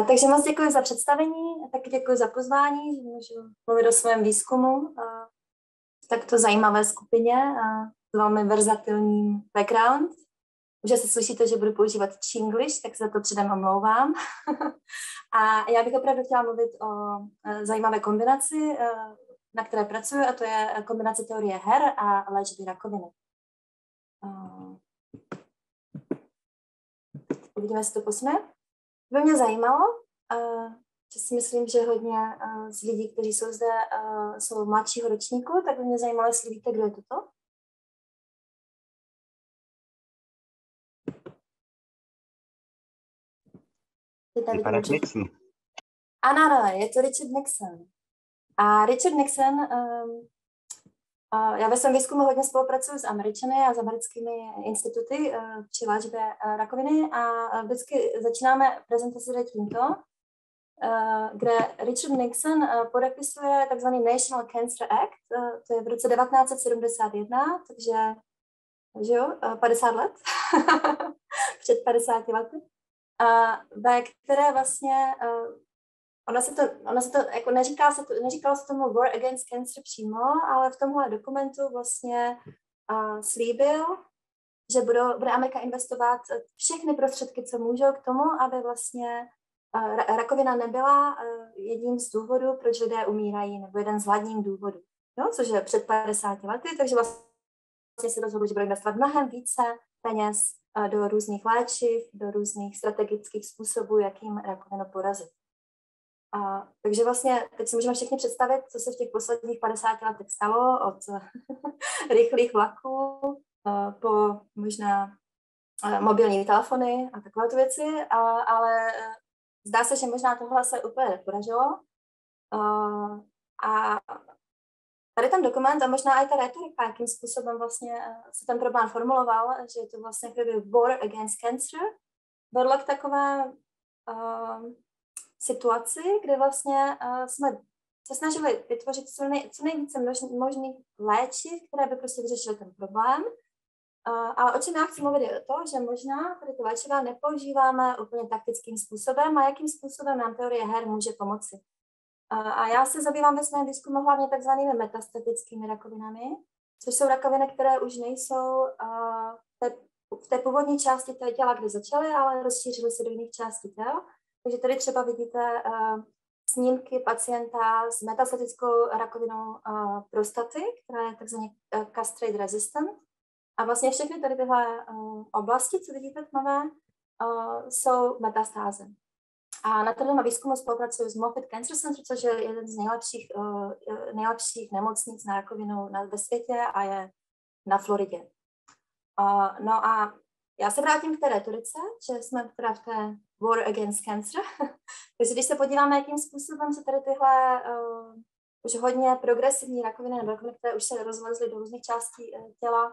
Uh, takže moc děkuji za představení, taky děkuji za pozvání, že můžu mluvit o svém výzkumu uh, v takto zajímavé skupině a s velmi verzatilním background. Už asi slyšíte, že budu používat Chinglish, tak se za to předem omlouvám. a já bych opravdu chtěla mluvit o uh, zajímavé kombinaci, uh, na které pracuji, a to je kombinace teorie her a léčby rakoviny. Uvidíme, jestli to posune by mě zajímalo, uh, že si myslím, že hodně uh, z lidí, kteří jsou zde, uh, jsou mladšího ročníku, tak by mě zajímalo, jestli víte, kdo je toto. Vypadá Nixon. Ano, ano, je to Richard Nixon. A Richard Nixon um, já ve svém výzkumu hodně spolupracuji s Američany a s americkými instituty eh, při léčbě eh, rakoviny a vždycky začínáme prezentaci tímto, eh, kde Richard Nixon podepisuje tzv. National Cancer Act, to je v roce 1971, takže že jo, 50 let, před 50 lety, ve které vlastně Ona se to, ona se to jako neříká se to, neříkalo se tomu War Against Cancer přímo, ale v tomhle dokumentu vlastně uh, slíbil, že budou, bude Amerika investovat všechny prostředky, co můžou k tomu, aby vlastně uh, rakovina nebyla uh, jedním z důvodů, proč lidé umírají, nebo jeden z hlavních důvodů. No, což je před 50 lety, takže vlastně se rozhodl, že bude investovat mnohem více peněz do různých léčiv, do různých strategických způsobů, jakým rakovinu porazit. A, takže vlastně teď si můžeme všichni představit, co se v těch posledních 50 letech stalo, od rychlých vlaků eh, po možná eh, mobilní telefony a takové věci, a, ale eh, zdá se, že možná tohle se úplně nepodařilo. A tady ten dokument a možná i ta retorika, jakým způsobem vlastně se ten problém formuloval, že je to vlastně war against cancer, vedlo k takové situaci, kde vlastně uh, jsme se snažili vytvořit co, nej, co nejvíce možných léčiv, které by prostě vyřešily ten problém. Uh, ale o čem já chci mluvit je to, že možná tady ty léčiva nepoužíváme úplně taktickým způsobem a jakým způsobem nám teorie her může pomoci. Uh, a já se zabývám ve svém výzkumu hlavně takzvanými metastatickými rakovinami, což jsou rakoviny, které už nejsou uh, v, té, v té původní části té těla, kde začaly, ale rozšířily se do jiných částí těla. Takže tady třeba vidíte uh, snímky pacienta s metastatickou rakovinou uh, prostaty, která je takzvaně uh, castrate resistant. A vlastně všechny tady tyhle uh, oblasti, co vidíte tmavé, uh, jsou metastáze. A na tomhle výzkumu spolupracuji s Moffitt Cancer Center, což je jeden z nejlepších, uh, nejlepších nemocnic na rakovinu na, ve světě a je na Floridě. Uh, no a já se vrátím k té retorice, že jsme teda v té War Against Cancer. Takže když se podíváme, jakým způsobem se tady tyhle uh, už hodně progresivní rakoviny nebo rakoviny, které už se rozlezly do různých částí uh, těla,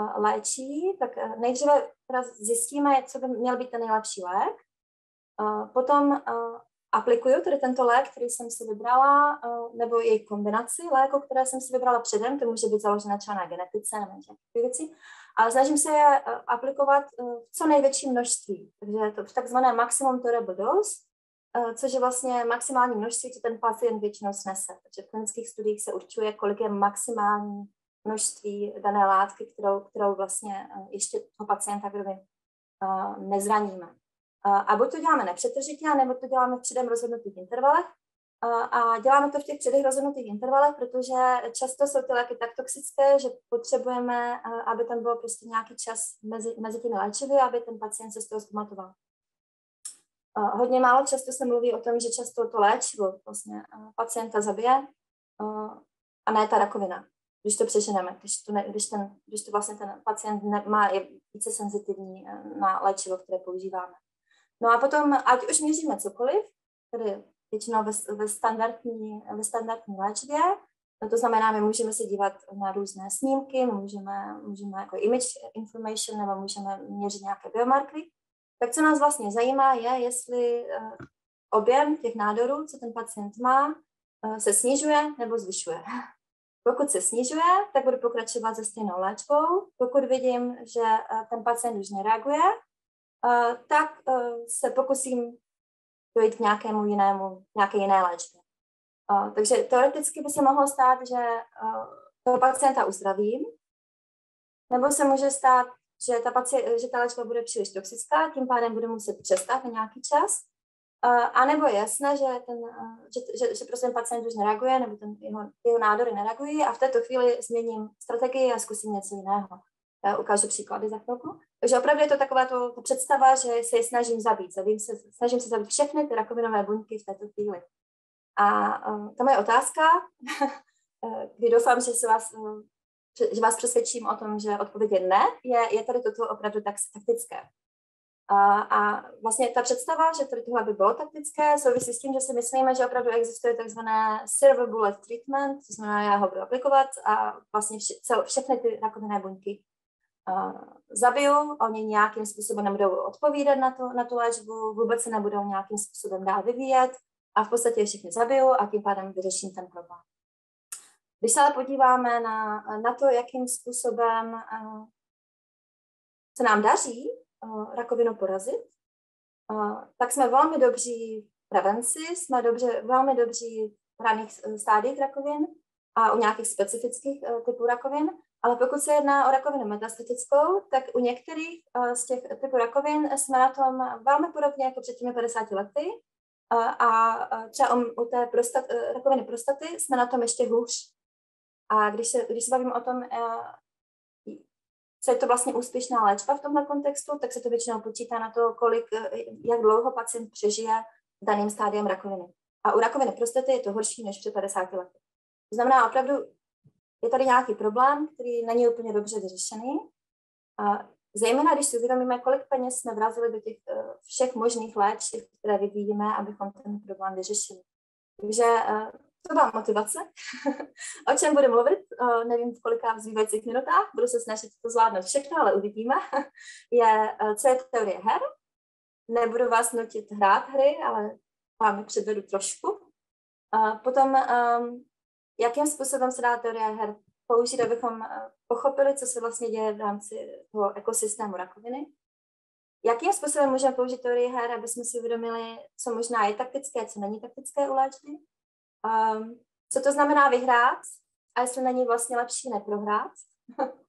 uh, léčí, tak uh, nejdříve teda zjistíme, co by měl být ten nejlepší lék. Uh, potom uh, aplikuju tedy tento lék, který jsem si vybrala, uh, nebo její kombinaci léku, které jsem si vybrala předem, to může být založena třeba na genetice nebo nějaké věci ale snažím se je eh, aplikovat eh, v co největší množství. Takže to v takzvané maximum tolerable dose, eh, což je vlastně maximální množství, co ten pacient většinou snese. Takže v klinických studiích se určuje, kolik je maximální množství dané látky, kterou, kterou vlastně ještě toho pacienta kdo nezraníme. A buď to děláme nepřetržitě, nebo to děláme v předem rozhodnutých intervalech, a děláme to v těch předech rozhodnutých intervalech, protože často jsou ty léky tak toxické, že potřebujeme, aby tam byl prostě nějaký čas mezi, mezi těmi léčivy, aby ten pacient se z toho zpamatoval. Hodně málo často se mluví o tom, že často to léčivo vlastně pacienta zabije a ne ta rakovina, když to přeženeme, když to, ne, když ten, když to vlastně ten pacient ne, má, je více senzitivní na léčivo, které používáme. No a potom, ať už měříme cokoliv, tedy většinou ve, ve, standardní, ve standardní léčbě. No to znamená, my můžeme se dívat na různé snímky, můžeme, můžeme jako image information nebo můžeme měřit nějaké biomarkery. Tak co nás vlastně zajímá je, jestli uh, objem těch nádorů, co ten pacient má, uh, se snižuje nebo zvyšuje. Pokud se snižuje, tak budu pokračovat se stejnou léčbou. Pokud vidím, že uh, ten pacient už nereaguje, tak se pokusím dojít k nějakému jinému, nějaké jiné léčbě. Uh, takže teoreticky by se mohlo stát, že uh, toho pacienta uzdravím, nebo se může stát, že ta, paci- že ta léčba bude příliš toxická, tím pádem bude muset přestat na nějaký čas. Uh, a nebo je jasné, že, ten, uh, že, že, že prostě ten pacient už nereaguje, nebo ten, jeho, jeho nádory nereagují a v této chvíli změním strategii a zkusím něco jiného. Já ukážu příklady za chvilku. Takže opravdu je to taková to, představa, že se je snažím zabít. Zabím se, snažím se zabít všechny ty rakovinové buňky v této chvíli. A uh, ta moje otázka, kdy doufám, že se vás že vás přesvědčím o tom, že odpověď je ne, je, je tady toto opravdu tak taktické. A, a vlastně ta představa, že tady tohle by bylo taktické, souvisí s tím, že si myslíme, že opravdu existuje takzvané silver bullet treatment, to znamená, já ho budu aplikovat a vlastně vše, cel, všechny ty rakovinné buňky uh, zabiju, oni nějakým způsobem nebudou odpovídat na, to, na tu léčbu, vůbec se nebudou nějakým způsobem dál vyvíjet a v podstatě je všechny zabiju a tím pádem vyřeším ten problém. Když se ale podíváme na, na to, jakým způsobem se nám daří rakovinu porazit, tak jsme velmi dobří v prevenci, jsme dobře, velmi dobří v raných stádiích rakovin a u nějakých specifických uh, typů rakovin, ale pokud se jedná o rakovinu metastatickou, tak u některých uh, z těch typů rakovin jsme na tom velmi podobně jako před těmi 50 lety uh, a třeba u, té prostat, rakoviny prostaty jsme na tom ještě hůř. A když se, když se bavím o tom, eh, co je to vlastně úspěšná léčba v tomhle kontextu, tak se to většinou počítá na to, kolik, eh, jak dlouho pacient přežije daným stádiem rakoviny. A u rakoviny prostaty je to horší než před 50 lety. To znamená, opravdu je tady nějaký problém, který není úplně dobře vyřešený. A zejména, když si uvědomíme, kolik peněz jsme vrazili do těch uh, všech možných léčiv, které vyvíjíme, abychom ten problém vyřešili. Takže uh, to byla motivace. o čem budu mluvit, uh, nevím v kolika zbývajících minutách, budu se snažit to zvládnout všechno, ale uvidíme, je, co je teorie her. Nebudu vás nutit hrát hry, ale vám je předvedu trošku. Potom, um, jakým způsobem se dá teorie her použít, abychom pochopili, co se vlastně děje v rámci toho ekosystému rakoviny. Jakým způsobem můžeme použít teorii her, aby jsme si uvědomili, co možná je taktické, co není taktické u léčby um, co to znamená vyhrát a jestli není vlastně lepší neprohrát.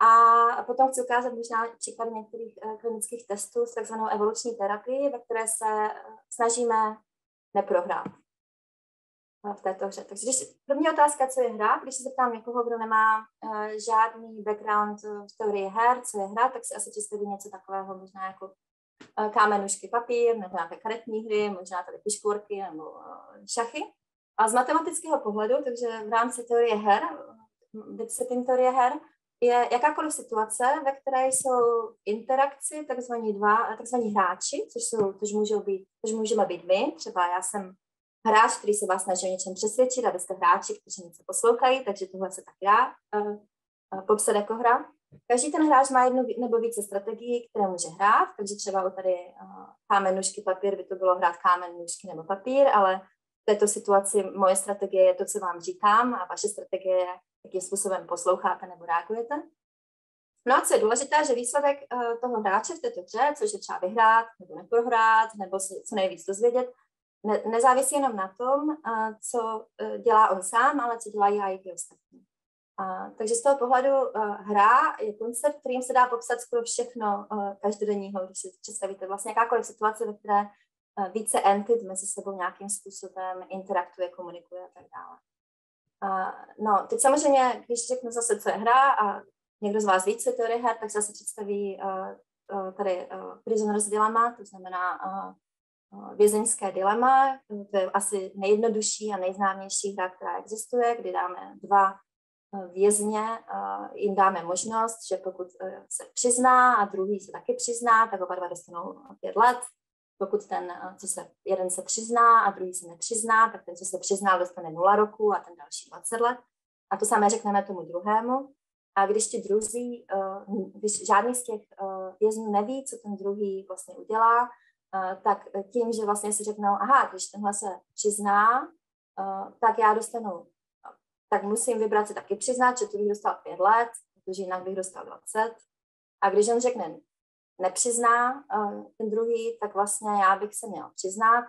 a potom chci ukázat možná příklad některých uh, klinických testů s takzvanou evoluční terapii, ve které se uh, snažíme neprohrát v této hře. Takže když, první otázka, co je hra, když se zeptám někoho, kdo nemá uh, žádný background v teorii her, co je hra, tak si asi představí něco takového, možná jako kámenušky papír, nebo nějaké karetní hry, možná tady piškůrky nebo uh, šachy. A z matematického pohledu, takže v rámci teorie her, disciplín teorie her, je jakákoliv situace, ve které jsou interakci takzvaní dva, takzvaní hráči, což, jsou, což, můžou být, což můžeme být my, třeba já jsem hráč, který se vás snaží o něčem přesvědčit a vy jste hráči, kteří něco poslouchají, takže tohle se tak já uh, uh, popsat jako hra. Každý ten hráč má jednu nebo více strategií, které může hrát, takže třeba tady uh, kámen, nůžky, papír by to bylo hrát kámen, nůžky nebo papír, ale této situaci moje strategie je to, co vám říkám a vaše strategie je, jakým způsobem posloucháte nebo reagujete. No a co je důležité, že výsledek toho hráče v této hře, což je třeba vyhrát nebo neprohrát, nebo co nejvíc dozvědět, ne, nezávisí jenom na tom, uh, co uh, dělá on sám, ale co dělají i ty ostatní. Uh, takže z toho pohledu uh, hra je koncept, kterým se dá popsat skoro všechno uh, každodenního, když si představíte vlastně jakákoliv situace, ve které Eh, více entit mezi sebou nějakým způsobem interaktuje, komunikuje a tak dále. Uh, no, teď samozřejmě, když řeknu zase, co je hra a někdo z vás ví, co je teorie her, tak zase představí uh, uh, tady uh, Prisoner's Dilemma, to znamená uh, uh, vězeňské dilema. To je asi nejjednodušší a nejznámější hra, která existuje, kdy dáme dva vězně, uh, jim dáme možnost, že pokud se přizná a druhý se taky přizná, tak oba dva dostanou pět let pokud ten, eh, co se, jeden se přizná a druhý se nepřizná, tak ten, co se přizná, dostane 0 roku a ten další 20 let. A to samé řekneme tomu druhému. A když ti druzí, eh, když žádný z těch eh, vězňů neví, co ten druhý vlastně udělá, tak tím, že vlastně si řeknou, aha, když tenhle se přizná, tak já dostanu, tak musím vybrat se taky přiznat, že to bych dostal pět let, protože jinak bych dostal 20. A když on řekne, nepřizná uh, ten druhý, tak vlastně já bych se měla přiznat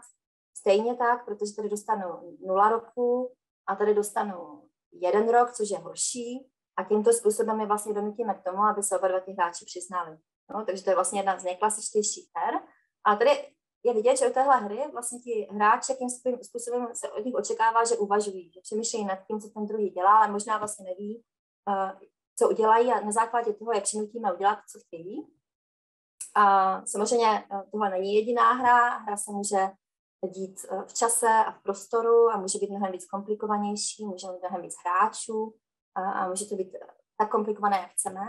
stejně tak, protože tady dostanu nula roku a tady dostanu jeden rok, což je horší a tímto způsobem je vlastně donutíme k tomu, aby se oba dva ti hráči přiznali. No, takže to je vlastně jedna z nejklasičtějších her. A tady je vidět, že u téhle hry vlastně ti hráči, jakým způsobem se od nich očekává, že uvažují, že přemýšlejí nad tím, co ten druhý dělá, ale možná vlastně neví, uh, co udělají a na základě toho je přinutíme udělat, co chtějí. A samozřejmě uh, tohle není jediná hra, hra se může dít uh, v čase a v prostoru a může být mnohem víc komplikovanější, může mít mnohem víc hráčů a, a může to být tak komplikované, jak chceme.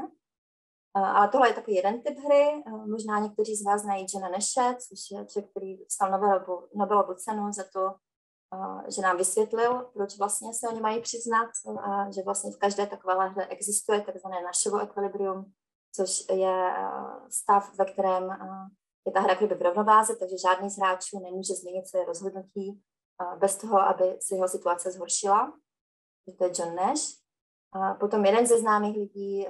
Ale tohle je takový jeden typ hry. Možná někteří z vás znají Jena Neše, což je člověk, který dostal Nobelovu, Nobelovu cenu za to, že nám vysvětlil, proč vlastně se oni mají přiznat a že vlastně v každé takové hře existuje takzvané naševo ekvilibrium, což je stav, ve kterém je ta hra kdyby v rovnováze, takže žádný z hráčů nemůže změnit své rozhodnutí bez toho, aby se jeho situace zhoršila. To je John Nash. Potom jeden ze známých lidí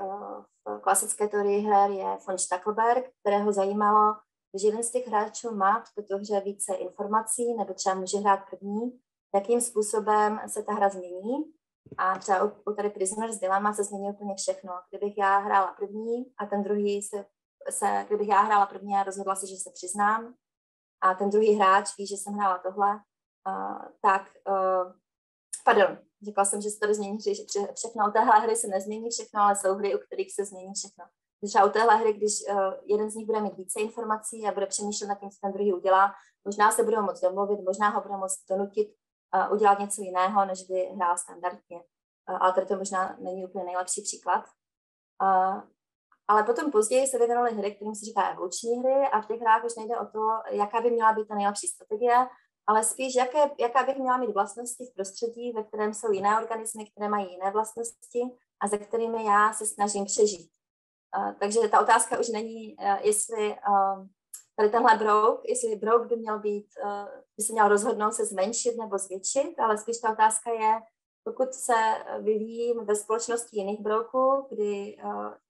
v klasické teorii her je von Stackelberg, kterého zajímalo, že jeden z těch hráčů má v této hře více informací, nebo třeba může hrát první, jakým způsobem se ta hra změní. A třeba u, u tady Prisoner's Dilemma se změní úplně všechno. Kdybych já hrála první a ten druhý se, se kdybych já hrála první a rozhodla se, že se přiznám, a ten druhý hráč ví, že jsem hrála tohle, uh, tak, uh, pardon, Řekla jsem, že se tady změní že všechno. U téhle hry se nezmění všechno, ale jsou hry, u kterých se změní všechno. Třeba u téhle hry, když uh, jeden z nich bude mít více informací a bude přemýšlet nad tím, co ten druhý udělá, možná se budou moc domluvit, možná ho budou moc donutit uh, udělat něco jiného, než by hrál standardně. Uh, ale tady to možná není úplně nejlepší příklad. Uh, ale potom později se vyvinuly hry, kterým se říká evoluční hry a v těch hrách už nejde o to, jaká by měla být ta nejlepší strategie, ale spíš, jaké, jaká bych měla mít vlastnosti v prostředí, ve kterém jsou jiné organismy, které mají jiné vlastnosti a ze kterými já se snažím přežít. Uh, takže ta otázka už není, uh, jestli uh, tady tenhle brouk, jestli brouk by měl být, uh, by se měl rozhodnout se zmenšit nebo zvětšit, ale spíš ta otázka je, pokud se vyvíjím ve společnosti jiných brouků, kdy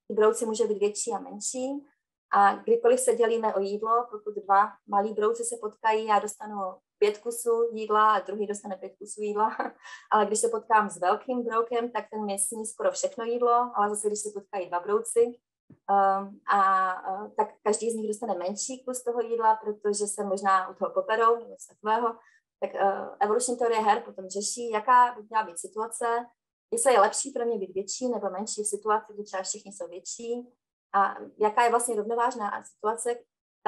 ty brouci může být větší a menší, a kdykoliv se dělíme o jídlo, pokud dva malí brouci se potkají, já dostanu pět kusů jídla a druhý dostane pět kusů jídla. Ale když se potkám s velkým broukem, tak ten mě sní skoro všechno jídlo, ale zase když se potkají dva brouci, um, a uh, tak každý z nich dostane menší kus toho jídla, protože se možná u toho poperou nebo něco takového. Tak uh, evoluční teorie her potom řeší, jaká by měla být situace, jestli je lepší pro mě být větší nebo menší v situaci, kdy třeba všichni jsou větší, a jaká je vlastně rovnovážná situace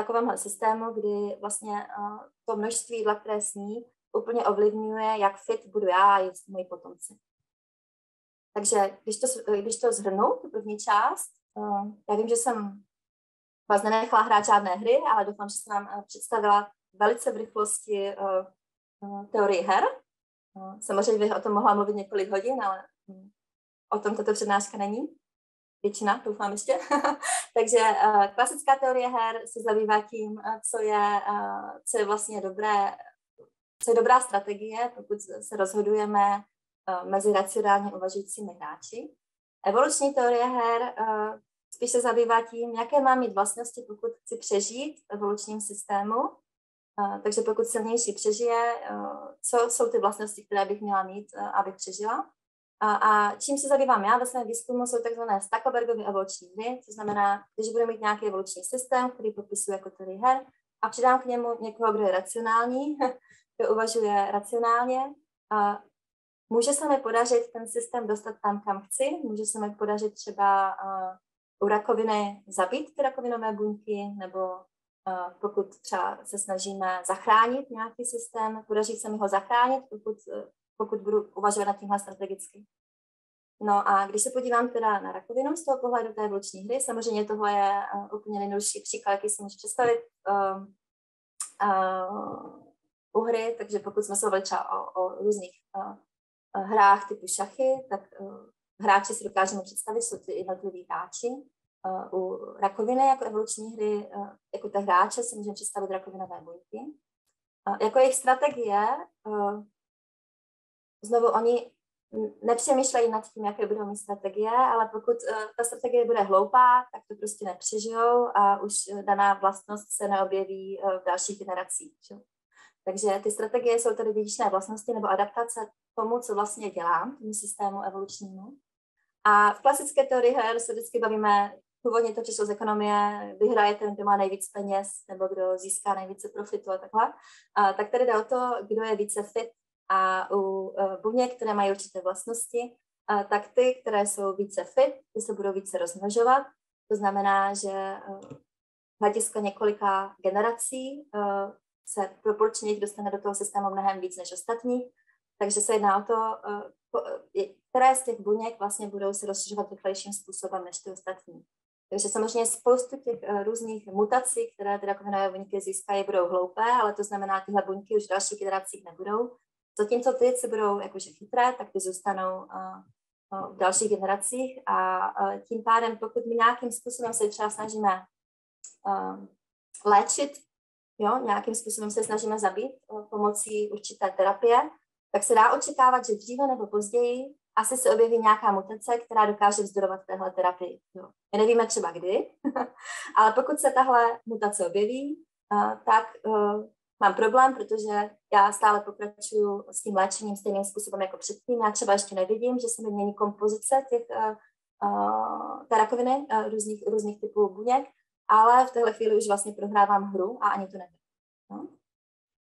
takovémhle systému, kdy vlastně uh, to množství jídla, které sní, úplně ovlivňuje, jak fit budu já a moji potomci. Takže když to, když to zhrnu, tu první část, uh, já vím, že jsem vás nenechala hrát žádné hry, ale doufám, že jsem vám uh, představila velice v rychlosti teorii her. Samozřejmě bych o tom mohla mluvit několik hodin, ale um, o tom tato přednáška není většina, doufám ještě. Takže uh, klasická teorie her se zabývá tím, uh, co, je, uh, co je vlastně dobré, co je dobrá strategie, pokud se rozhodujeme uh, mezi racionálně uvažujícími hráči. Evoluční teorie her spíš se zabývá tím, jaké má mít vlastnosti, pokud chci přežít v evolučním systému. Takže pokud silnější přežije, co jsou ty vlastnosti, které bych měla mít, abych přežila. A, a čím se zabývám já ve svém výzkumu, jsou takzvané Stackelbergovy evoluční hry, to znamená, když budu mít nějaký evoluční systém, který popisuje jako teorii her, a přidám k němu někoho, kdo je racionální, kdo uvažuje racionálně, a může se mi podařit ten systém dostat tam, kam chci, může se mi podařit třeba u rakoviny zabít ty rakovinové buňky, nebo pokud třeba se snažíme zachránit nějaký systém, podaří se mi ho zachránit, pokud pokud budu uvažovat nad tímhle strategicky. No a když se podívám teda na rakovinu z toho pohledu té evoluční hry, samozřejmě tohle je uh, úplně nejjednodušší příklad, jaký si můžu představit uh, uh, u hry, takže pokud jsme se třeba o, o různých uh, hrách typu šachy, tak uh, hráči si dokážeme představit, jsou ty jednotliví hráči. Uh, u rakoviny jako evoluční hry, uh, jako té hráče si můžeme představit rakovinové buňky. Uh, jako jejich strategie znovu oni nepřemýšlejí nad tím, jaké budou mít strategie, ale pokud uh, ta strategie bude hloupá, tak to prostě nepřežijou a už daná vlastnost se neobjeví uh, v dalších generacích. Že? Takže ty strategie jsou tedy dědičné vlastnosti nebo adaptace tomu, co vlastně dělám, tomu systému evolučnímu. A v klasické teorii her se vždycky bavíme, původně to přišlo z ekonomie, vyhraje ten, kdo má nejvíc peněz, nebo kdo získá nejvíce profitu a takhle. A, tak tady jde o to, kdo je více fit a u uh, buněk, které mají určité vlastnosti, uh, tak ty, které jsou více fit, ty se budou více rozmnožovat. To znamená, že uh, hlediska několika generací se proporčně jich dostane do toho systému mnohem víc než ostatní. Takže se jedná o to, které z těch buněk vlastně budou se rozšiřovat rychlejším způsobem než ty ostatní. Takže samozřejmě spoustu těch různých mutací, které teda kovinové buňky získají, budou hloupé, ale to znamená, že tyhle buňky už v dalších generacích nebudou. Zatímco ty, co budou jakože chytré, tak ty zůstanou uh, uh, v dalších generacích a uh, tím pádem, pokud my nějakým způsobem se třeba snažíme léčit, jo, nějakým způsobem se snažíme zabít pomocí určité terapie, tak se dá očekávat, že dříve nebo později asi se objeví nějaká mutace, která dokáže vzdorovat téhle terapii. No. My nevíme třeba kdy, ale pokud se tahle mutace objeví, tak mám problém, protože já stále pokračuju s tím léčením stejným způsobem jako předtím. Já třeba ještě nevidím, že se mi mění kompozice těch uh, té rakoviny, uh, různých, různých typů buněk, ale v téhle chvíli už vlastně prohrávám hru a ani to nevím. No?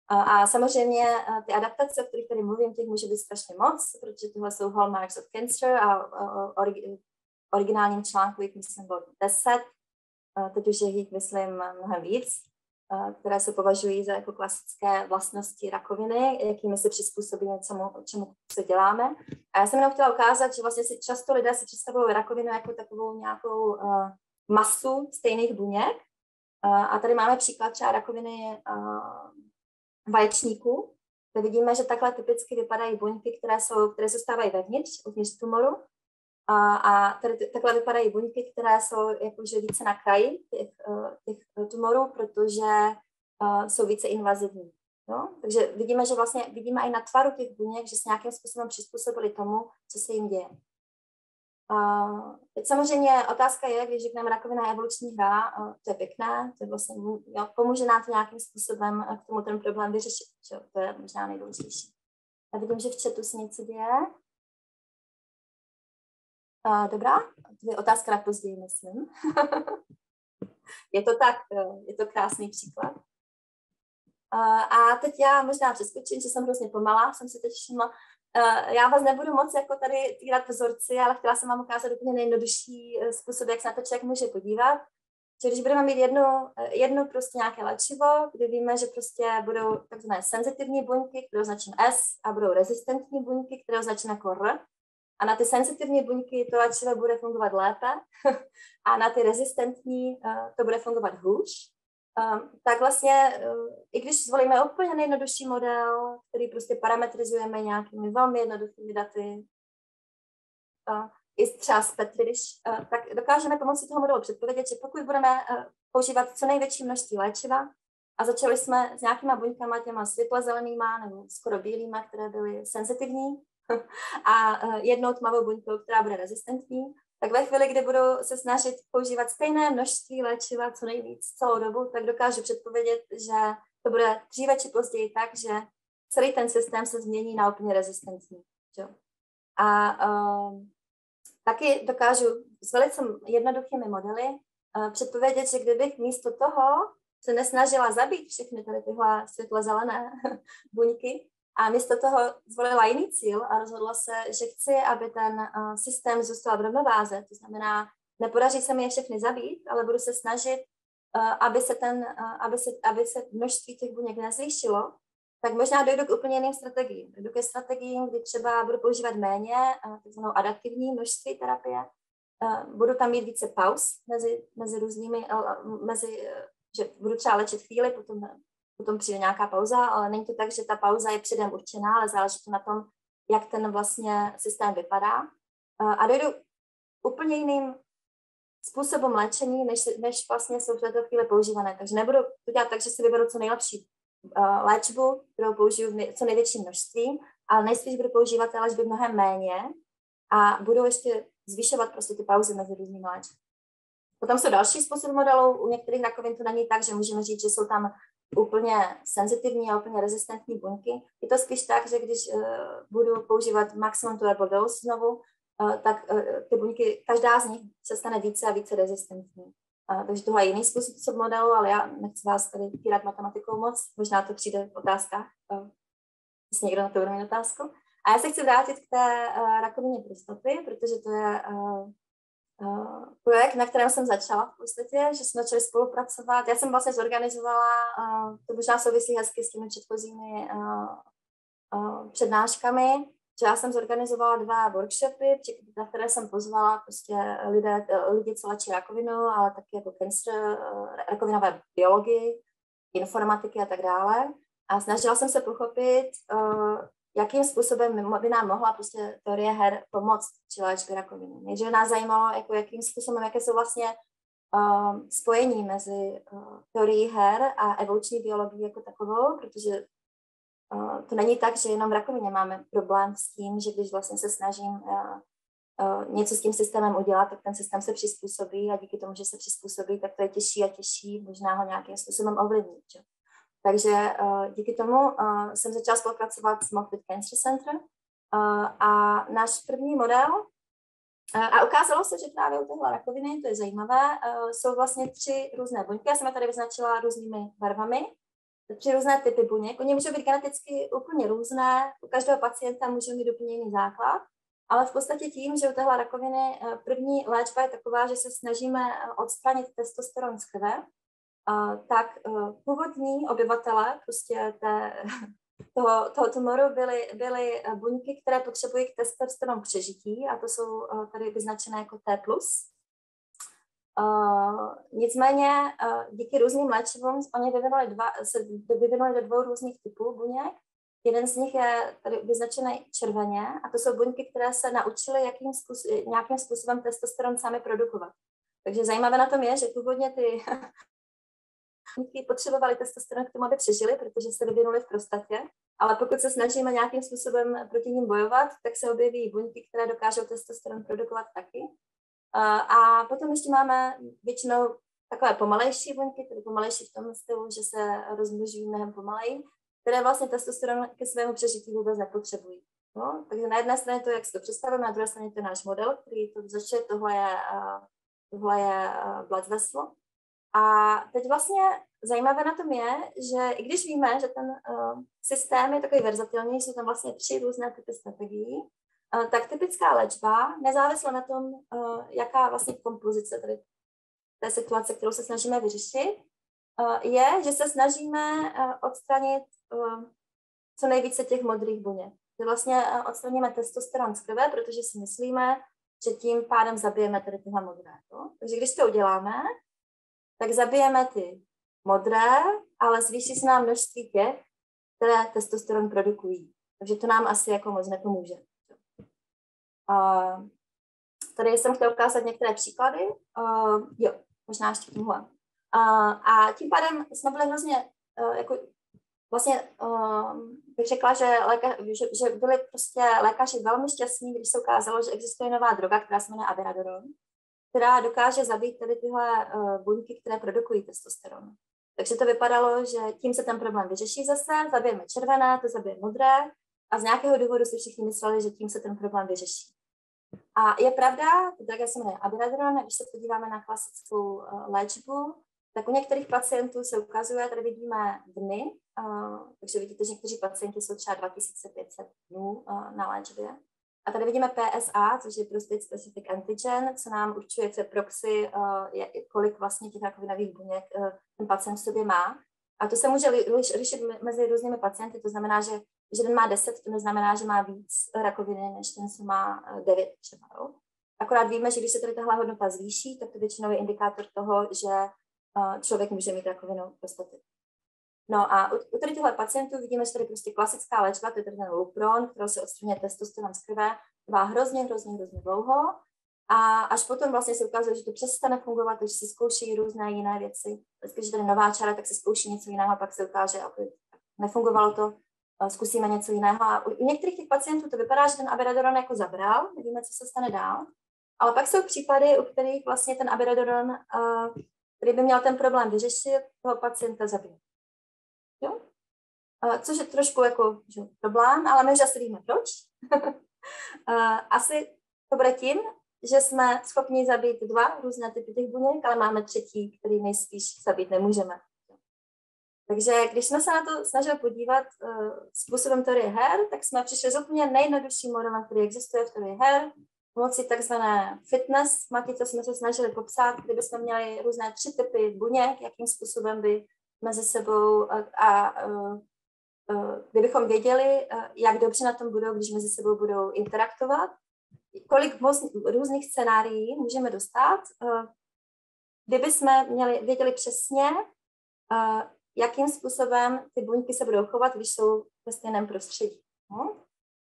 A samozřejmě ty adaptace, o kterých tady mluvím, těch může být strašně moc, protože tohle jsou hallmarks of cancer a v originálním článku jich myslím bylo 10, teď už je jich myslím mnohem víc, které se považují za jako klasické vlastnosti rakoviny, jakými se přizpůsobí něčemu, čemu se děláme. A já jsem jenom chtěla ukázat, že vlastně si často lidé si představují rakovinu jako takovou nějakou uh, masu stejných buněk. Uh, a tady máme příklad třeba rakoviny uh, vaječníků, kde vidíme, že takhle typicky vypadají buňky, které, jsou, které zůstávají vevnitř, uvnitř tumoru. A, a tady takhle vypadají buňky, které jsou jakože více na kraji těch, eh, těch tumorů, protože uh, jsou více invazivní. No? Takže vidíme, že vlastně vidíme i na tvaru těch buněk, že se nějakým způsobem přizpůsobili tomu, co se jim děje. Uh, teď samozřejmě otázka je, když řekneme rakovina evoluční hra, uh, to je pěkné, to je vlastně, jo, pomůže nám to nějakým způsobem k tomu ten problém vyřešit, čo? to je možná nejdůležitější. Já vidím, že v chatu se něco děje. Dobrá, to je otázka na později, myslím. je to tak, je to krásný příklad. A teď já možná přeskočím, že jsem hrozně pomalá, jsem si teď všimla, Uh, já vás nebudu moc jako tady týrat vzorci, ale chtěla jsem vám ukázat úplně nejjednodušší eh, způsob, jak se na to člověk může podívat. Že když budeme mít jedno, eh, jedno prostě nějaké léčivo, kdy víme, že prostě budou takzvané senzitivní buňky, které označím S, a budou rezistentní buňky, které označím jako R, a na ty senzitivní buňky to léčivo bude fungovat lépe a na ty rezistentní to bude fungovat hůř. Um, tak vlastně, uh, i když zvolíme úplně nejjednodušší model, který prostě parametrizujeme nějakými velmi jednoduchými daty, i třeba z Petry, když, tak dokážeme pomocí toho modelu předpovědět, že pokud budeme používat co největší množství léčiva, a začali jsme s nějakýma buňkama, těma světle zelenýma nebo skoro bílýma, které byly senzitivní, a uh, jednou tmavou buňkou, která bude rezistentní, tak ve chvíli, kdy budu se snažit používat stejné množství léčiva co nejvíc celou dobu, tak dokážu předpovědět, že to bude dříve či později tak, že celý ten systém se změní na úplně rezistentní. Že? A uh, taky dokážu s velice jednoduchými modely uh, předpovědět, že kdybych místo toho se nesnažila zabít všechny tady tyhle světle zelené buňky, a místo toho zvolila jiný cíl a rozhodla se, že chci, aby ten uh, systém zůstal v rovnováze. To znamená, nepodaří se mi je všechny zabít, ale budu se snažit, uh, aby, se ten, uh, aby, se, aby se množství těch buněk nezvýšilo, tak možná dojdu k úplně jiným strategiím. Dojdu ke strategiím, kdy třeba budu používat méně, takzvanou adaptivní množství terapie. Budu tam mít více pauz mezi, mezi různými, mezi, že budu třeba léčit chvíli, potom potom přijde nějaká pauza, ale není to tak, že ta pauza je předem určená, ale záleží to na tom, jak ten vlastně systém vypadá. A dojdu úplně jiným způsobem léčení, než, než vlastně jsou v této chvíli používané. Takže nebudu to dělat tak, že si vyberu co nejlepší léčbu, kterou použiju v co největším množství, ale nejspíš budu používat té léčby mnohem méně a budu ještě zvyšovat prostě ty pauzy mezi různými léčby. Potom jsou další způsoby modelů. U některých rakovin to není tak, že můžeme říct, že jsou tam úplně senzitivní a úplně rezistentní buňky. Je to spíš tak, že když uh, budu používat maximum turbo dose znovu, uh, tak uh, ty buňky, každá z nich se stane více a více rezistentní. Uh, takže tohle je jiný způsob modelu, ale já nechci vás tady týrat matematikou moc, možná to přijde v otázkách, uh, jestli někdo na to bude mít otázku. A já se chci vrátit k té uh, rakovině prostaty, protože to je uh, uh, projekt, na kterém jsem začala v podstatě, že jsme začali spolupracovat. Já jsem vlastně zorganizovala, uh, to možná souvisí hezky s těmi předchozími uh, přednáškami, že já jsem zorganizovala dva workshopy, na které jsem pozvala prostě lidé, lidi, co léčí rakovinu, ale taky jako cancer, rakovinové biologii, informatiky a tak dále. A snažila jsem se pochopit, jakým způsobem by nám mohla prostě teorie her pomoct při léčbě rakoviny. Nejdříve nás zajímalo, jako jakým způsobem, jaké jsou vlastně uh, spojení mezi uh, teorií her a evoluční biologií jako takovou, protože uh, to není tak, že jenom v rakovině máme problém s tím, že když vlastně se snažím uh, uh, něco s tím systémem udělat, tak ten systém se přizpůsobí a díky tomu, že se přizpůsobí, tak to je těžší a těžší možná ho nějakým způsobem ovlivnit. Že? Takže uh, díky tomu uh, jsem začala spolupracovat s Moffitt Cancer Center uh, a náš první model, a ukázalo se, že právě u téhle rakoviny, to je zajímavé, jsou vlastně tři různé buňky. Já jsem je tady vyznačila různými barvami, tři různé typy buněk. Oni můžou být geneticky úplně různé, u každého pacienta může mít úplně jiný základ, ale v podstatě tím, že u téhle rakoviny první léčba je taková, že se snažíme odstranit testosteron z krve, tak uh, původní obyvatele prostě té, toho, toho tumoru byly, byly eh, buňky, které potřebují k testosteron přežití a to jsou uh, tady vyznačené jako T+. Uh, nicméně uh, díky různým léčivům oni vyvinuli, dva, se vyvinuli do dvou různých typů buněk. Jeden z nich je tady vyznačený červeně a to jsou buňky, které se naučily jakým způsob, nějakým způsobem testosteron sami produkovat. Takže zajímavé na tom je, že původně ty buňky potřebovaly testosteron k tomu, aby přežili, protože se vyvinuli v prostatě, ale pokud se snažíme nějakým způsobem proti ním bojovat, tak se objeví buňky, které dokážou testosteron produkovat taky. A potom ještě máme většinou takové pomalejší buňky, tedy pomalejší v tom stylu, že se rozmnožují mnohem pomaleji, které vlastně testosteron ke svému přežití vůbec nepotřebují. No, takže na jedné straně to, jak si to představujeme, na druhé straně to je náš model, který to začne, tohle je, tohle je blood vessel, a teď vlastně zajímavé na tom je, že i když víme, že ten uh, systém je takový verzatilní, jsou tam vlastně tři různé typy strategií, uh, tak typická léčba, nezávisle na tom, uh, jaká vlastně kompozice tady té situace, kterou se snažíme vyřešit, je, že se snažíme odstranit co nejvíce těch modrých buněk. Že vlastně odstraníme testosteron z krve, protože si myslíme, že tím pádem zabijeme tady tyhle modré. To. Takže když to uděláme, tak zabijeme ty modré, ale zvýší se nám množství těch, které testosteron produkují. Takže to nám asi jako moc nepomůže. Uh, tady jsem chtěla ukázat některé příklady. Uh, jo, možná ještě k. Uh, a tím pádem jsme byli hrozně, uh, jako vlastně uh, bych řekla, že, léka, že, že byli prostě lékaři velmi šťastní, když se ukázalo, že existuje nová droga, která se jmenuje Abiradoron která dokáže zabít tady tyhle uh, buňky, které produkují testosteron. Takže to vypadalo, že tím se ten problém vyřeší zase, zabijeme červené, to zabije modré a z nějakého důvodu si všichni mysleli, že tím se ten problém vyřeší. A je pravda, tak se jmenuje Abiradoron, když se podíváme na klasickou uh, léčbu, tak u některých pacientů se ukazuje, tady vidíme dny, uh, takže vidíte, že někteří pacienti jsou třeba 2500 dnů uh, na léčbě. A tady vidíme PSA, což je Prostate Specific Antigen, co nám určuje, co je proxy, uh, kolik vlastně těch rakovinových buněk uh, ten pacient v sobě má. A to se může lišit mezi různými pacienty, to znamená, že když jeden má 10, to neznamená, že má víc rakoviny, než ten, co má 9 třeba. Jo? Akorát víme, že když se tady tahle hodnota zvýší, tak to většinou je indikátor toho, že člověk může mít rakovinu prostaty. No a u, u tady těchto pacientů vidíme, že tady prostě klasická léčba, to je tady ten lupron, kterou se odstraňuje testosteron z krve, trvá hrozně, hrozně, hrozně dlouho. A až potom vlastně se ukazuje, že to přestane fungovat, takže se zkouší různé jiné věci. Vždycky, když tady nová čára, tak se zkouší něco jiného, pak se ukáže, že nefungovalo to. zkusíme něco jiného. A u některých těch pacientů to vypadá, že ten abiradoron jako zabral, nevíme, co se stane dál. Ale pak jsou případy, u kterých vlastně ten abiradoron, který by měl ten problém vyřešit, toho pacienta zabije. Jo? Což je trošku jako že, problém, ale my už asi víme proč. asi to bude tím, že jsme schopni zabít dva různé typy těch buněk, ale máme třetí, který nejspíš zabít nemůžeme. Takže když jsme se na to snažili podívat uh, způsobem teorie her, tak jsme přišli s úplně nejjednodušším modelem, který existuje v teorii her, pomocí takzvané fitness matice jsme se snažili popsat, kdyby jsme měli různé tři typy buněk, jakým způsobem by mezi sebou a, a uh, uh, kdybychom věděli, uh, jak dobře na tom budou, když mezi sebou budou interaktovat, kolik moc, různých scénárií můžeme dostat, kdyby jsme měli, věděli přesně, jakým způsobem ty buňky se budou chovat, když jsou ve stejném prostředí. No?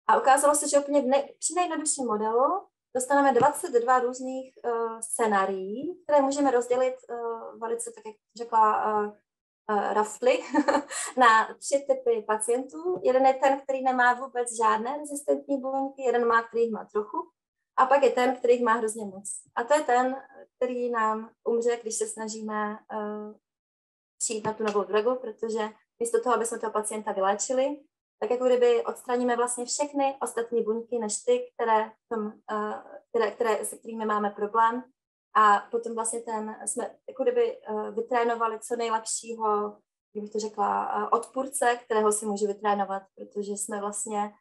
A ukázalo se, že úplně ne, při nejjednodušším modelu dostaneme 22 různých uh, scénárií, které můžeme rozdělit uh, velice, tak jak řekla uh, Rafly, na tři typy pacientů. Jeden je ten, který nemá vůbec žádné rezistentní buňky, jeden má, který má trochu, a pak je ten, který má hrozně moc. A to je ten, který nám umře, když se snažíme uh, přijít na tu novou drogu, protože místo toho, aby jsme toho pacienta vyléčili, tak jako kdyby odstraníme vlastně všechny ostatní buňky než ty, které, tom, uh, které, které, se kterými máme problém. A potom vlastně ten, jsme jako kdyby uh, vytrénovali co nejlepšího, kdybych to řekla, uh, odpůrce, kterého si můžu vytrénovat, protože jsme vlastně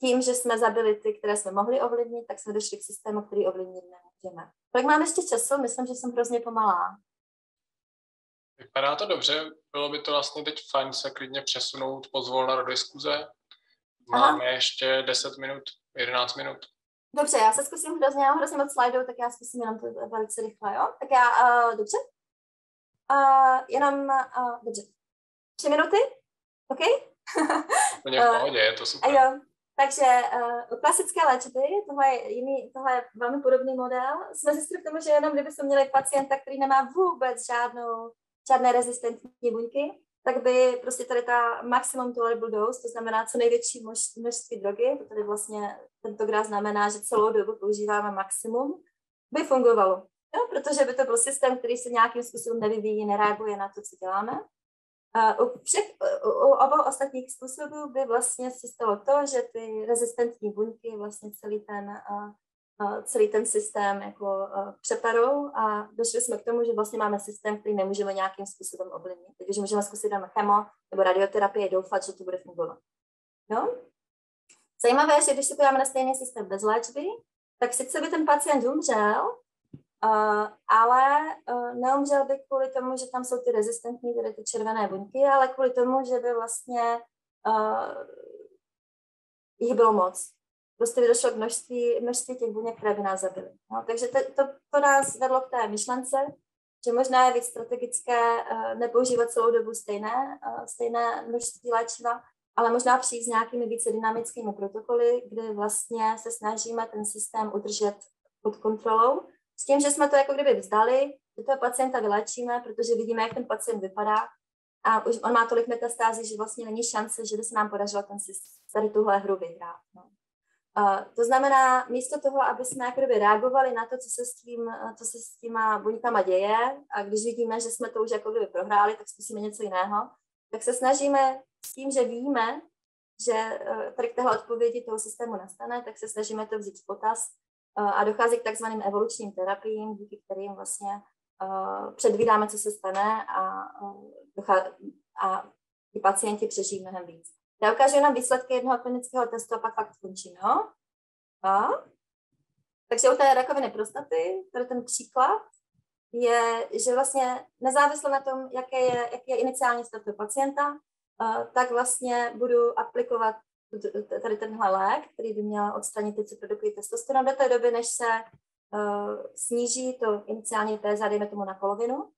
tím, že jsme zabili ty, které jsme mohli ovlivnit, tak jsme došli k systému, který ovlivnit nemůžeme. Tak mám ještě času, myslím, že jsem hrozně pomalá. Vypadá to dobře, bylo by to vlastně teď fajn se klidně přesunout pozvolna do diskuze. Máme Aha. ještě 10 minut, 11 minut. Dobře, já se zkusím hrozně, já hrozně moc slajdů, tak já zkusím jenom to velice rychle, jo? Tak já, uh, dobře. Uh, jenom, uh, dobře. Tři minuty? OK? Úplně v pohodě, je to super. jo, takže uh, klasické léčby, tohle je, jiný, tohle je velmi podobný model. Jsme zjistili k tomu, že jenom kdyby jsme měli pacienta, který nemá vůbec žádnou žádné rezistentní buňky, tak by prostě tady ta maximum tolerable dose, to znamená co největší množství drogy, to tady vlastně tento graf znamená, že celou dobu používáme maximum, by fungovalo. Jo, protože by to byl systém, který se nějakým způsobem nevyvíjí, nereaguje na to, co děláme. U, všech, u obou ostatních způsobů by vlastně se stalo to, že ty rezistentní buňky vlastně celý ten celý ten systém jako přeparou a došli jsme k tomu, že vlastně máme systém, který nemůžeme nějakým způsobem ovlivnit. Takže můžeme zkusit tam chemo nebo radioterapii doufat, že to bude fungovat. No? Zajímavé je, že když se podíváme na stejný systém bez léčby, tak sice by ten pacient umřel, Uh, ale uh, neumřel by kvůli tomu, že tam jsou ty rezistentní, tedy ty červené buňky, ale kvůli tomu, že by vlastně uh, jich bylo moc prostě by došlo k množství, množství těch buněk, které by nás zabily. No, takže to, to, to nás vedlo k té myšlence, že možná je víc strategické uh, nepoužívat celou dobu stejné, uh, stejné množství léčiva, ale možná přijít s nějakými více dynamickými protokoly, kdy vlastně se snažíme ten systém udržet pod kontrolou, s tím, že jsme to jako kdyby vzdali, že toho pacienta vyléčíme, protože vidíme, jak ten pacient vypadá a už on má tolik metastází, že vlastně není šance, že by se nám podařilo ten systém, tady tuhle hru vyhrát. No. Uh, to znamená, místo toho, aby jsme jakoby reagovali na to, co se s, tím, co se s těma buňkama děje, a když vidíme, že jsme to už jako kdyby prohráli, tak zkusíme něco jiného, tak se snažíme s tím, že víme, že tady k odpovědi toho systému nastane, tak se snažíme to vzít v potaz a dochází k takzvaným evolučním terapiím, díky kterým vlastně předvídáme, co se stane a, a ty pacienti přežijí mnohem víc. Já ukážu nám výsledky jednoho klinického testu a pak fakt skončím, jo? A? Takže u té rakoviny prostaty, tady ten příklad, je, že vlastně nezávisle na tom, jaké je, jaký je iniciální stav toho pacienta, tak vlastně budu aplikovat tady tenhle lék, který by měl odstranit ty, co produkují testosteron do té doby, než se uh, sníží to iniciální téza, dejme tomu na polovinu,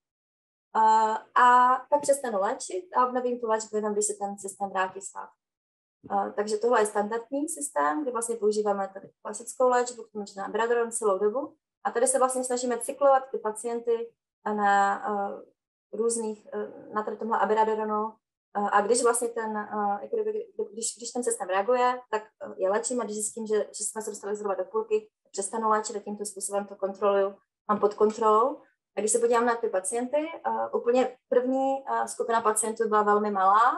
a pak přestanu léčit a obnovím tu léčbu jenom, když se ten systém vrátí. Uh, takže tohle je standardní systém, kdy vlastně používáme tady klasickou léčbu, kterou znamená Bradron celou dobu. A tady se vlastně snažíme cyklovat ty pacienty na uh, různých, uh, na tady tomhle abiradoronu a když vlastně ten, kdyby, když, když ten systém reaguje, tak je léčím a když zjistím, že, že jsme se dostali zhruba do půlky, přestanu léčit a tímto způsobem to kontroluju, mám pod kontrolou. A když se podívám na ty pacienty, uh, úplně první uh, skupina pacientů byla velmi malá,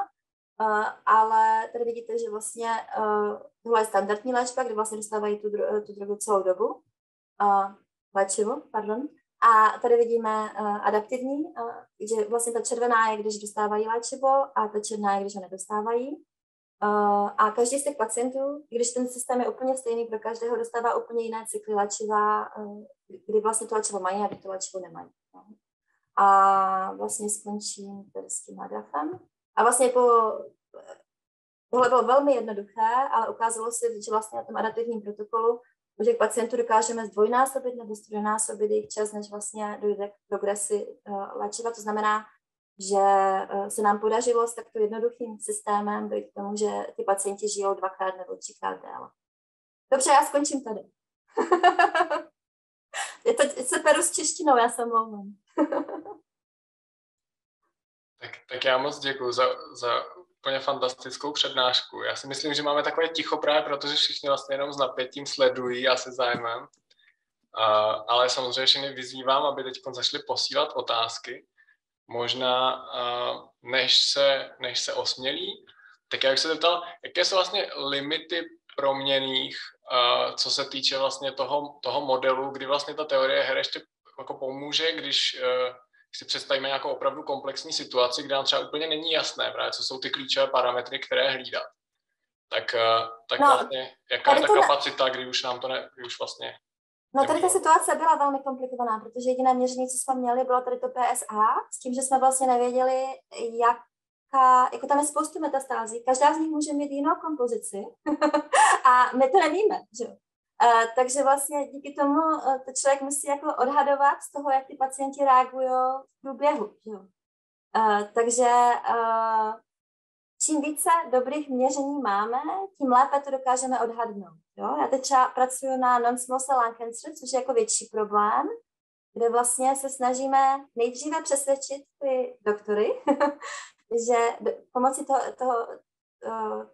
uh, ale tady vidíte, že vlastně uh, tohle je standardní léčba, kde vlastně dostávají tu, dro- tu drogu celou dobu, uh, léčivo, pardon. A tady vidíme uh, adaptivní, uh, že vlastně ta červená je, když dostávají léčivo a ta černá je, když ho nedostávají. A každý z těch pacientů, když ten systém je úplně stejný pro každého, dostává úplně jiné cykly léčiva, uh, kdy vlastně to léčivo mají a kdy to léčivo nemají. No. A vlastně skončím tady s tím grafem. A vlastně po, tohle bylo velmi jednoduché, ale ukázalo se, že vlastně na tom adaptivním protokolu u těch pacientů dokážeme zdvojnásobit nebo zdvojnásobit jejich čas, než vlastně dojde k progresi uh, léčiva. To znamená, že uh, se nám podařilo s takto jednoduchým systémem dojít k tomu, že ty pacienti žijou dvakrát nebo třikrát déle. Dobře, já skončím tady. Je to, se peru s češtinou, já se mluvím. tak, tak já moc děkuji za, za úplně fantastickou přednášku. Já si myslím, že máme takové ticho právě, protože všichni vlastně jenom s napětím sledují a se zájmem. Uh, ale samozřejmě všechny vyzývám, aby teď zašli posílat otázky. Možná, uh, než, se, než se osmělí, tak já bych se zeptal, jaké jsou vlastně limity proměných co se týče vlastně toho, toho modelu, kdy vlastně ta teorie her ještě jako pomůže, když uh, si představíme nějakou opravdu komplexní situaci, kde nám třeba úplně není jasné, právě co jsou ty klíčové parametry, které hlídat. Tak, uh, tak no, vlastně, jaká je ta kapacita, kdy už nám to ne, kdy už vlastně No tady ta situace byla velmi komplikovaná, protože jediné měření, co jsme měli, bylo tady to PSA, s tím, že jsme vlastně nevěděli, jak a jako tam je spoustu metastází, každá z nich může mít jinou kompozici a my to nevíme, že. Uh, takže vlastně díky tomu uh, to člověk musí jako odhadovat z toho, jak ty pacienti reagují v průběhu. Že. Uh, takže čím více dobrých měření máme, tím lépe to dokážeme odhadnout. Jo? Já teď třeba pracuji na non-small cell lung cancer, což je jako větší problém, kde vlastně se snažíme nejdříve přesvědčit ty doktory, že pomocí toho, toho uh,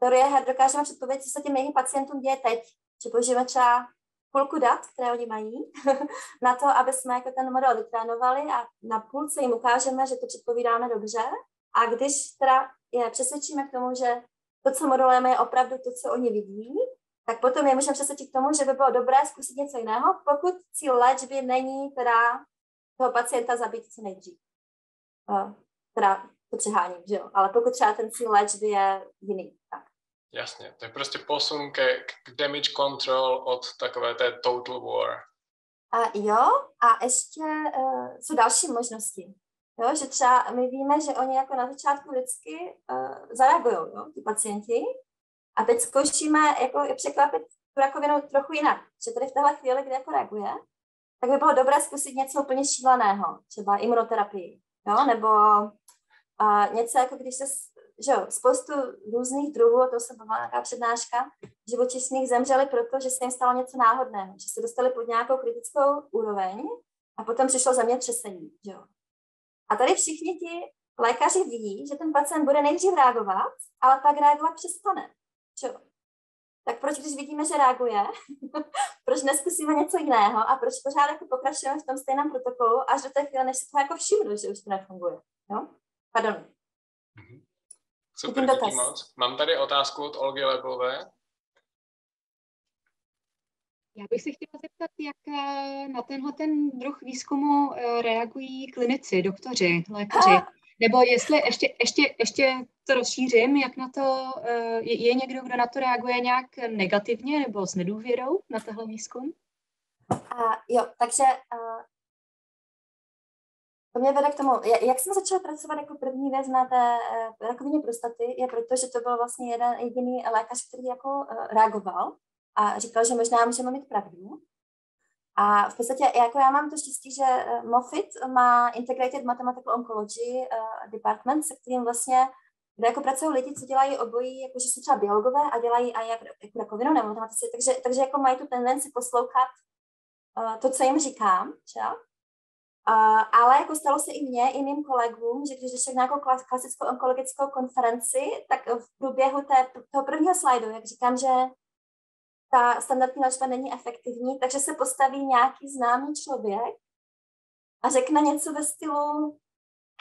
teorie her dokážeme předpovědět, co se těm jejich pacientům děje teď. Že použijeme třeba půlku dat, které oni mají, na to, aby jsme jako ten model vytrénovali a na půlce jim ukážeme, že to předpovídáme dobře. A když teda je přesvědčíme k tomu, že to, co modelujeme, je opravdu to, co oni vidí, tak potom je můžeme přesvědčit k tomu, že by bylo dobré zkusit něco jiného, pokud cíl léčby není teda toho pacienta zabít co nejdřív. Uh, teda to přeháním, že jo, ale pokud třeba ten cíl léčby je jiný, tak. Jasně, to je prostě posun ke, k damage control od takové té total war. A jo, a ještě uh, jsou další možnosti. Jo, že třeba my víme, že oni jako na začátku vždycky uh, zareagují, jo, ty pacienti, a teď zkoušíme jako překvapit tu rakovinu trochu jinak. Že tady v téhle chvíli, kdy jako reaguje, tak by bylo dobré zkusit něco úplně šíleného, třeba imunoterapii, jo, nebo a něco jako když se, že jo, spoustu různých druhů, to se byla nějaká přednáška, živočišných zemřeli proto, že se jim stalo něco náhodného, že se dostali pod nějakou kritickou úroveň a potom přišlo zemětřesení, že jo. A tady všichni ti lékaři vidí, že ten pacient bude nejdřív reagovat, ale pak reagovat přestane. Jo. Tak proč, když vidíme, že reaguje, proč neskusíme něco jiného a proč pořád jako pokračujeme v tom stejném protokolu až do té chvíle, než se to jako všimnu, že už to nefunguje. Jo? Pardon. Mhm. Super, díky moc. Mám tady otázku od Olgy Lebové. Já bych se chtěla zeptat, jak eh, na tenhle ten druh výzkumu eh, reagují klinici, doktoři, lékaři. Ah. Nebo jestli ještě, ještě, ještě to rozšířím, jak na to, eh, je, je někdo, kdo na to reaguje nějak negativně nebo s nedůvěrou na tohle výzkum? Uh, jo, takže uh, to mě vede k tomu, jak jsem začala pracovat jako první věc na té rakovině prostaty, je proto, že to byl vlastně jeden jediný lékař, který jako reagoval a říkal, že možná můžeme mít pravdu. A v podstatě jako já mám to štěstí, že uh, Moffitt má Integrated Mathematical Oncology uh, Department, se kterým vlastně kde jako pracují lidi, co dělají obojí, jako že jsou třeba biologové a dělají i jako, jako rakovinu nebo matematici, takže, takže jako mají tu tendenci poslouchat uh, to, co jim říkám, třeba. Uh, ale jako stalo se i mně, i mým kolegům, že když došli nějakou klasickou onkologickou konferenci, tak v průběhu té, toho prvního slajdu, jak říkám, že ta standardní léčba není efektivní, takže se postaví nějaký známý člověk a řekne něco ve stylu,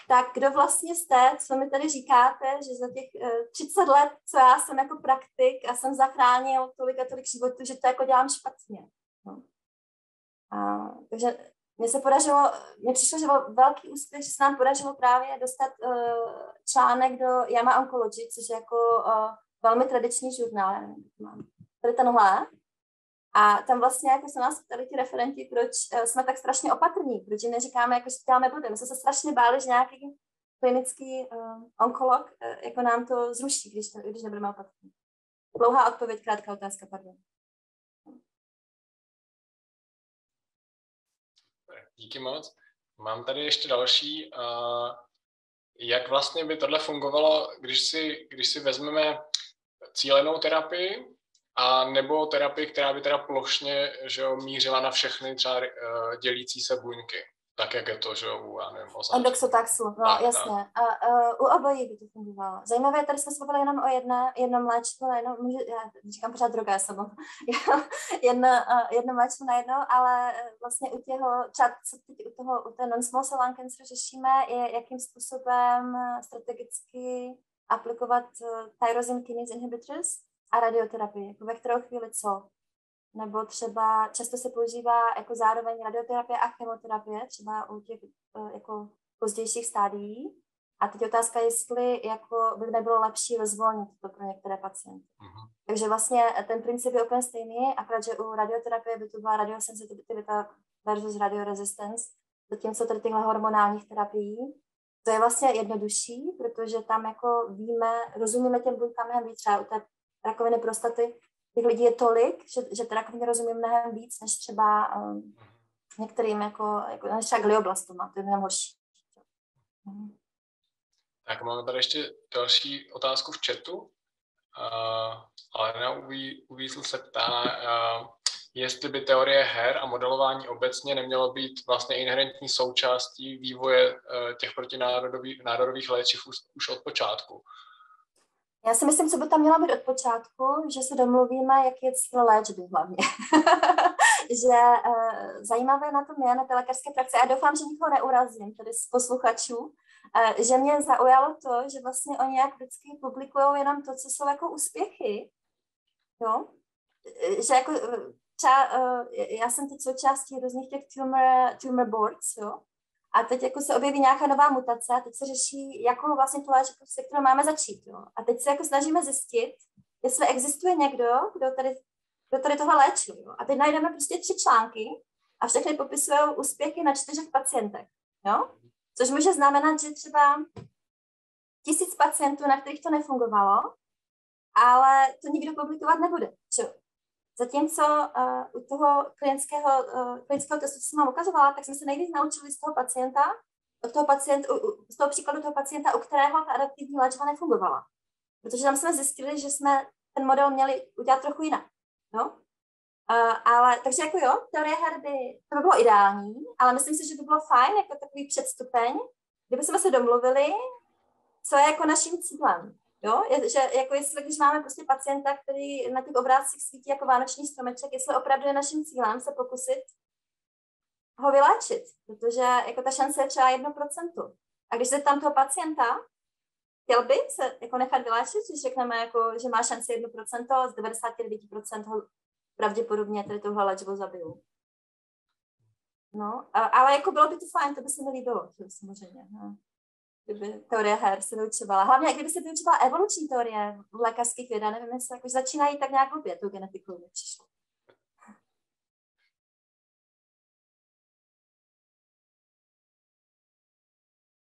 tak kdo vlastně jste, co mi tady říkáte, že za těch uh, eh, 30 let, co já jsem jako praktik a jsem zachránil tolik a tolik životů, že to jako dělám špatně. No. A, takže mně se podařilo, mně přišlo, že velký úspěch, že se nám podařilo právě dostat uh, článek do Yama Oncology, což je jako uh, velmi tradiční žurnál, já nevím, mám tenhle. A tam vlastně jako se nás ptali ti referenti, proč uh, jsme tak strašně opatrní, proč jim neříkáme, jako že děláme blbě. My jsme se strašně báli, že nějaký klinický uh, onkolog uh, jako nám to zruší, když, to, když nebudeme opatrní. Dlouhá odpověď, krátká otázka, pardon. Díky moc. Mám tady ještě další. Jak vlastně by tohle fungovalo, když si, když si vezmeme cílenou terapii a nebo terapii, která by teda plošně že jo, mířila na všechny třeba eh, dělící se buňky tak jak je to, že u, já nevím, Endoxotaxu, no tak, jasně. Tak. A uh, u obojí by to fungovalo. Zajímavé, tady jsme se bavili jenom o jedné, jednom léčbu na jedno, může, já říkám pořád já jsem jedno, uh, jedno léčbu na jedno, ale vlastně u těho, třeba co teď u toho, u té non-small cell lung cancer řešíme, je jakým způsobem strategicky aplikovat uh, tyrosine kinase inhibitors a radioterapii, jako ve kterou chvíli co nebo třeba často se používá jako zároveň radioterapie a chemoterapie, třeba u těch eh, jako pozdějších stádií. A teď otázka, jestli jako by nebylo lepší rozvolnit to pro některé pacienty. Uh-huh. Takže vlastně ten princip je úplně stejný, akorát, že u radioterapie by to byla radiosensitivita versus radioresistance, zatímco tady tyhle hormonálních terapií, to je vlastně jednodušší, protože tam jako víme, rozumíme těm buňkám mnohem víc, třeba u té rakoviny prostaty, těch lidí je tolik, že, že teda mě rozumím mnohem víc, než třeba um, některým, jako, jako než třeba glioblastoma, to je mnohem horší. Mhm. Tak máme tady ještě další otázku v chatu. Uh, Alena Uví, Uvízl se ptá, uh, jestli by teorie her a modelování obecně nemělo být vlastně inherentní součástí vývoje uh, těch protinárodových národových léčiv už, už od počátku. Já si myslím, co by tam mělo být od počátku, že se domluvíme, jaký je cíl léčby hlavně. že uh, zajímavé na tom je, na té lékařské praxi, a doufám, že nikoho neurazím, tedy z posluchačů, uh, že mě zaujalo to, že vlastně oni jak vždycky publikují jenom to, co jsou jako úspěchy. Jo? Že jako třeba, uh, já jsem teď součástí různých těch tumor, tumor boards, jo? A teď jako se objeví nějaká nová mutace a teď se řeší, jakou vlastně tu léčbu, se kterou máme začít. Jo. A teď se jako snažíme zjistit, jestli existuje někdo, kdo tady, kdo tady tohle léčil. Jo. A teď najdeme prostě tři články a všechny popisují úspěchy na čtyřech pacientech. Jo. Což může znamenat, že třeba tisíc pacientů, na kterých to nefungovalo, ale to nikdo publikovat nebude. Čo? Zatímco uh, u toho klientského, uh, klientského testu, co jsem vám ukazovala, tak jsme se nejvíc naučili z toho pacienta, od toho pacient, u, z toho příkladu toho pacienta, u kterého ta adaptivní léčba nefungovala. Protože tam jsme zjistili, že jsme ten model měli udělat trochu jinak. No? Uh, ale, takže jako jo, teorie her by, to by bylo ideální, ale myslím si, že by bylo fajn jako takový předstupeň, kdyby jsme se domluvili, co je jako naším cílem. Jo, že jako jestli, když máme prostě pacienta, který na těch obrázcích svítí jako vánoční stromeček, jestli opravdu je naším cílem se pokusit ho vyléčit, protože jako ta šance je třeba 1%. A když se tam toho pacienta, chtěl by se jako nechat vyléčit, když řekneme, jako, že má šanci 1%, z 99% ho pravděpodobně tady tohle léčbu zabiju. No, ale jako bylo by to fajn, to by se mi líbilo, samozřejmě. No kdyby teorie her se vyučovala. Hlavně, kdyby se vyučovala evoluční teorie v lékařských vědách, nevím, jestli jako začínají tak nějak blbě tou genetikou, mi přišlo.